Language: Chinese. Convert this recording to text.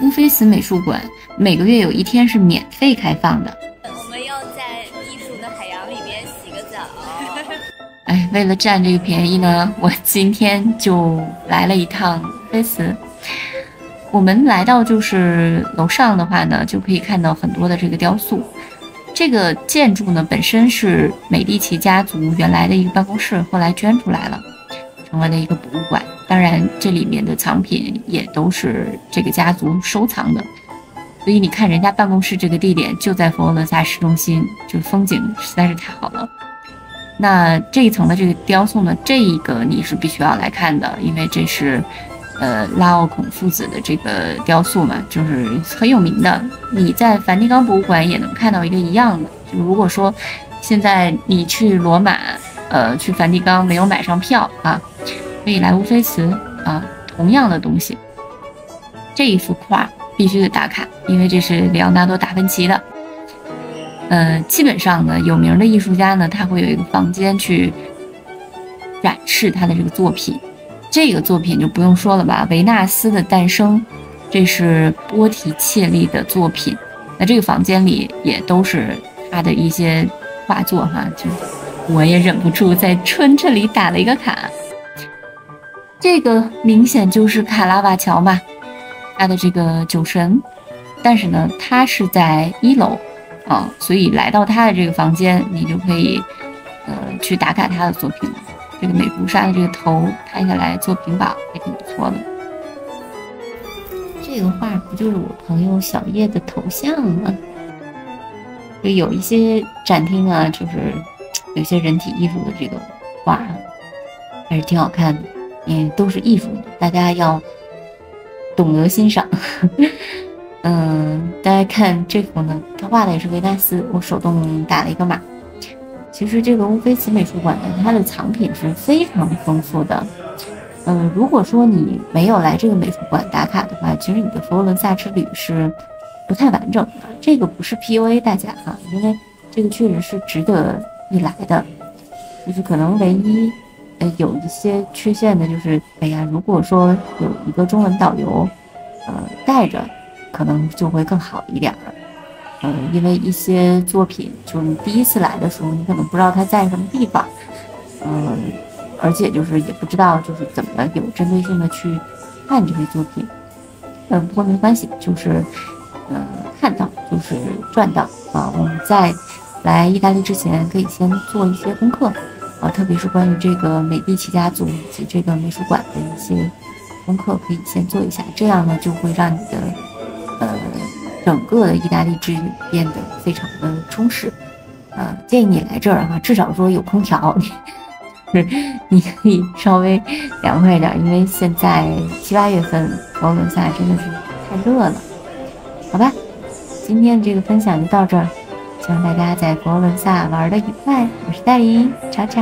乌菲斯美术馆每个月有一天是免费开放的。我们要在艺术的海洋里面洗个澡。哎，为了占这个便宜呢，我今天就来了一趟菲茨。我们来到就是楼上的话呢，就可以看到很多的这个雕塑。这个建筑呢本身是美第奇家族原来的一个办公室，后来捐出来了，成为了一个博物馆。当然，这里面的藏品也都是这个家族收藏的。所以你看，人家办公室这个地点就在佛罗伦萨市中心，就风景实在是太好了。那这一层的这个雕塑呢，这一个你是必须要来看的，因为这是。呃，拉奥孔父子的这个雕塑嘛，就是很有名的。你在梵蒂冈博物馆也能看到一个一样的。就如果说现在你去罗马，呃，去梵蒂冈没有买上票啊，可以来乌菲茨啊，同样的东西。这一幅画必须得打卡，因为这是里奥纳多·达芬奇的。呃，基本上呢，有名的艺术家呢，他会有一个房间去展示他的这个作品。这个作品就不用说了吧，《维纳斯的诞生》，这是波提切利的作品。那这个房间里也都是他的一些画作哈，就我也忍不住在春这里打了一个卡。这个明显就是卡拉瓦乔嘛，他的这个酒神，但是呢，他是在一楼啊，所以来到他的这个房间，你就可以呃去打卡他的作品了。这个美杜莎的这个头拍下来做屏保也挺不错的。这个画不就是我朋友小叶的头像吗？就有一些展厅啊，就是有些人体艺术的这个画，还是挺好看的。嗯都是艺术，大家要懂得欣赏。嗯，大家看这幅呢，他画的也是维纳斯，我手动打了一个码。其实这个乌菲茨美术馆呢，它的藏品是非常丰富的。嗯，如果说你没有来这个美术馆打卡的话，其实你的佛罗伦萨之旅是不太完整的。这个不是 PUA 大家哈，因为这个确实是值得一来的。就是可能唯一呃有一些缺陷的就是，哎呀，如果说有一个中文导游呃带着，可能就会更好一点儿。嗯，因为一些作品，就是你第一次来的时候，你可能不知道它在什么地方，嗯，而且就是也不知道就是怎么有针对性的去看这些作品，嗯，不过没关系，就是嗯看到就是赚到啊。我们在来意大利之前，可以先做一些功课啊，特别是关于这个美第奇家族以及这个美术馆的一些功课，可以先做一下，这样呢就会让你的呃。整个的意大利之旅变得非常的充实，呃，建议你来这儿哈，至少说有空调，是你可以稍微凉快一点，因为现在七八月份佛罗伦萨真的是太热了，好吧，今天的这个分享就到这儿，希望大家在佛罗伦萨玩的愉快，我是戴琳，悄悄。